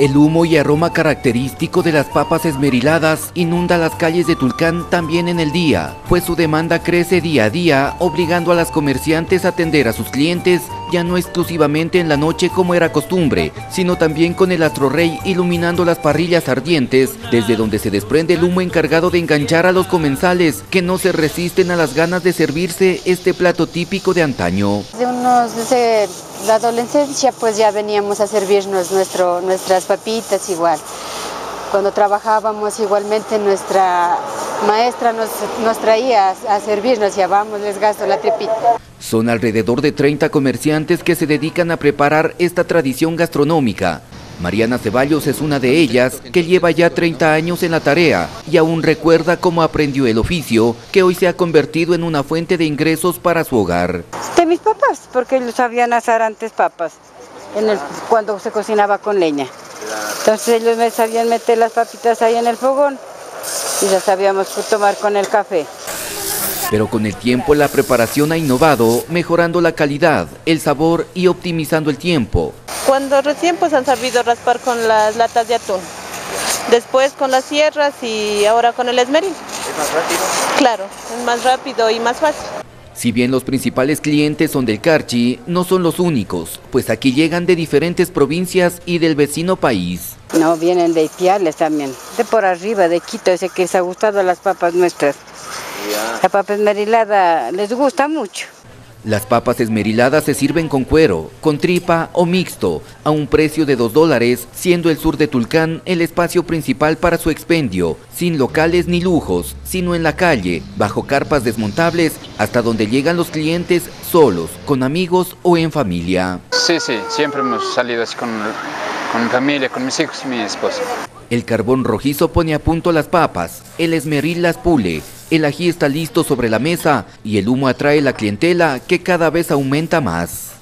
El humo y aroma característico de las papas esmeriladas inunda las calles de Tulcán también en el día, pues su demanda crece día a día, obligando a las comerciantes a atender a sus clientes ya no exclusivamente en la noche como era costumbre, sino también con el astro rey iluminando las parrillas ardientes, desde donde se desprende el humo encargado de enganchar a los comensales que no se resisten a las ganas de servirse este plato típico de antaño. De unos, desde la adolescencia pues ya veníamos a servirnos nuestro, nuestras papitas igual. Cuando trabajábamos igualmente nuestra maestra nos, nos traía a, servirnos y vamos, les gasto la tripita. Son alrededor de 30 comerciantes que se dedican a preparar esta tradición gastronómica. Mariana Ceballos es una de ellas que lleva ya 30 años en la tarea y aún recuerda cómo aprendió el oficio que hoy se ha convertido en una fuente de ingresos para su hogar. De mis papás, porque ellos sabían asar antes papas en el, cuando se cocinaba con leña. Entonces ellos me sabían meter las papitas ahí en el fogón y ya sabíamos tomar con el café. Pero con el tiempo la preparación ha innovado, mejorando la calidad, el sabor y optimizando el tiempo. Cuando recién pues han sabido raspar con las latas de atún. Después con las sierras y ahora con el esmeril. ¿Es más rápido? Claro, es más rápido y más fácil. Si bien los principales clientes son del Carchi, no son los únicos, pues aquí llegan de diferentes provincias y del vecino país. No, vienen de Ipiales también, de por arriba, de Quito, ese que les ha gustado las papas nuestras. La papa esmerilada les gusta mucho. Las papas esmeriladas se sirven con cuero, con tripa o mixto, a un precio de 2 dólares, siendo el sur de Tulcán el espacio principal para su expendio, sin locales ni lujos, sino en la calle, bajo carpas desmontables, hasta donde llegan los clientes solos, con amigos o en familia. Sí, sí, siempre hemos salido así con, con mi familia, con mis hijos y mi esposa. El carbón rojizo pone a punto las papas, el esmeril las pule, el ají está listo sobre la mesa y el humo atrae la clientela que cada vez aumenta más.